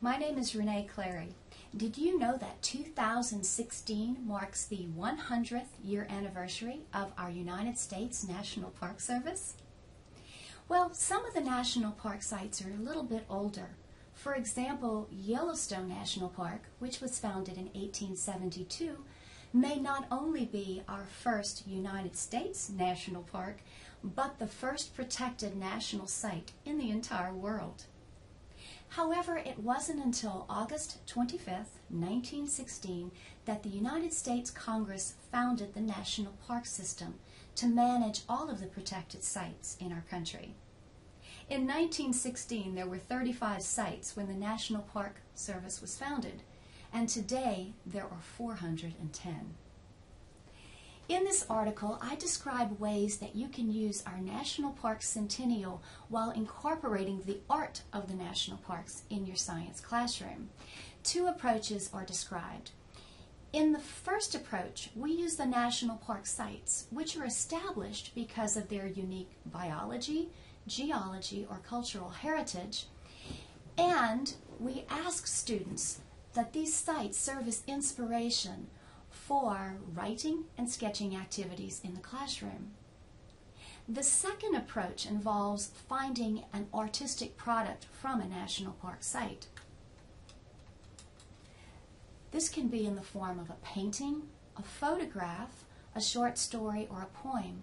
my name is Renee Clary. Did you know that 2016 marks the 100th year anniversary of our United States National Park Service? Well, some of the national park sites are a little bit older. For example, Yellowstone National Park, which was founded in 1872, may not only be our first United States national park, but the first protected national site in the entire world. However, it wasn't until August 25, 1916, that the United States Congress founded the National Park System to manage all of the protected sites in our country. In 1916, there were 35 sites when the National Park Service was founded, and today there are 410. In this article, I describe ways that you can use our National Park Centennial while incorporating the art of the national parks in your science classroom. Two approaches are described. In the first approach, we use the national park sites, which are established because of their unique biology, geology, or cultural heritage, and we ask students that these sites serve as inspiration for writing and sketching activities in the classroom. The second approach involves finding an artistic product from a national park site. This can be in the form of a painting, a photograph, a short story, or a poem.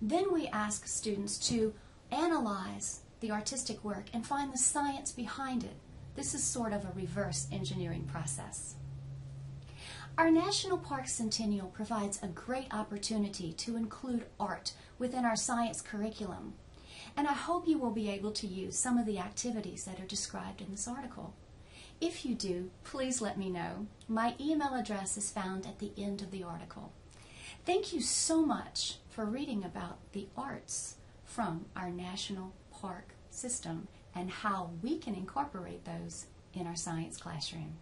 Then we ask students to analyze the artistic work and find the science behind it. This is sort of a reverse engineering process. Our National Park Centennial provides a great opportunity to include art within our science curriculum, and I hope you will be able to use some of the activities that are described in this article. If you do, please let me know. My email address is found at the end of the article. Thank you so much for reading about the arts from our National Park system and how we can incorporate those in our science classroom.